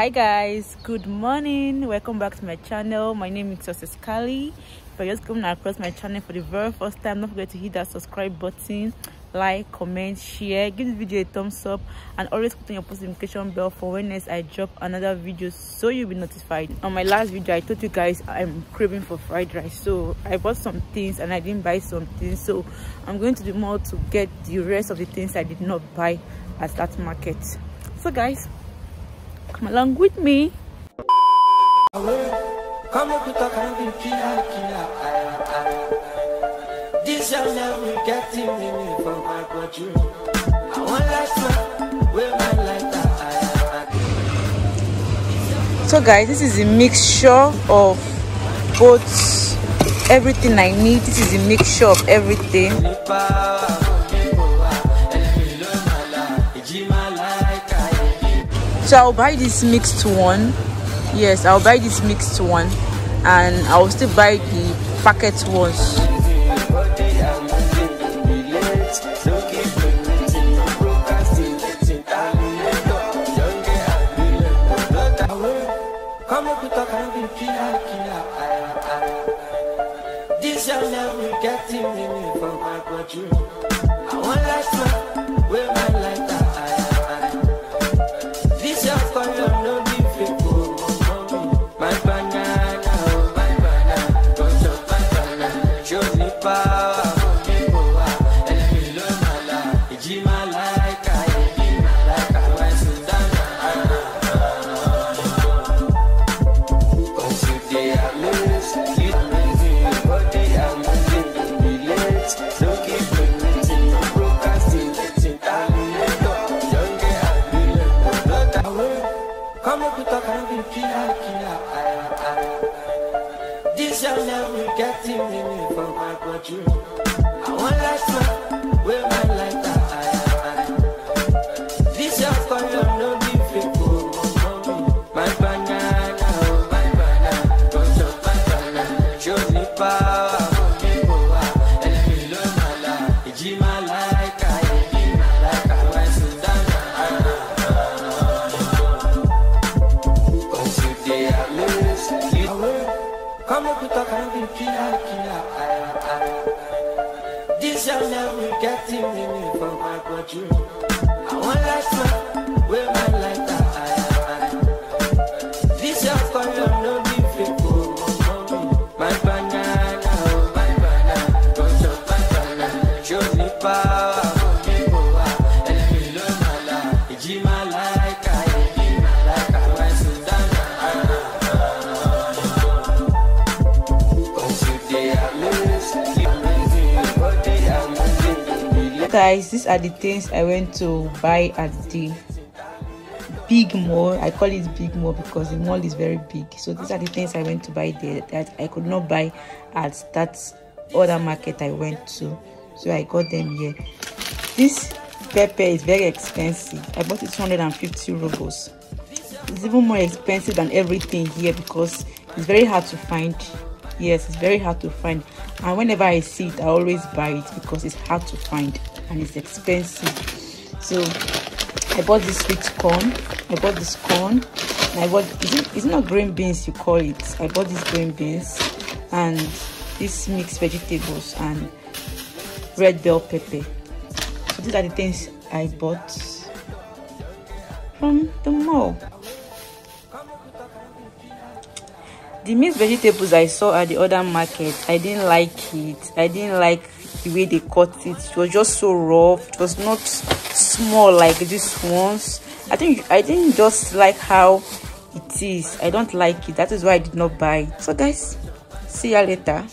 hi guys. Good morning. Welcome back to my channel. My name is success kali if you're just coming across my channel for the very first time don't forget to hit that subscribe button like comment share give this video a thumbs up and always put on your post notification bell for when next i drop another video so you'll be notified. On my last video i told you guys i'm craving for fried rice. So i bought some things and i didn't buy some things. So i'm going to the mall to get the rest of the things i did not buy at that market. So guys come along with me. This young love will get me from my bedroom. I want life where my light so guys this is a mixture of both everything i need. This is a mixture of everything so i'll buy this mixed one. Yes i'll buy this mixed one. And i'll still buy the packet ones. I want life where my light This young love will get me from my bedroom. I want life where my light come up with a kind of killer, killer, I, I. This young love will get him me from my bedroom. I want life where my light guys these are the things i went to buy at the big mall. I call it big mall because the mall is very big. So these are the things i went to buy there that i could not buy at that other market i went to. So i got them here. This pepper is very expensive. I bought it 250 rubles. It's even more expensive than everything here because it's very hard to find. Yes it's very hard to find. And whenever i see it i always buy it because it's hard to find and it's expensive. So i bought this sweet corn. I bought this corn. I bought is it, is not green beans you call it? I bought these green beans and these mixed vegetables and red bell pepper. So these are the things i bought from the mall. The mixed vegetables i saw at the other market i didn't like it. I didn't like the way they cut it. It was just so rough. It was not small like these ones i think i didn't just like how it is. I don't like it. That is why i did not buy so guys see you later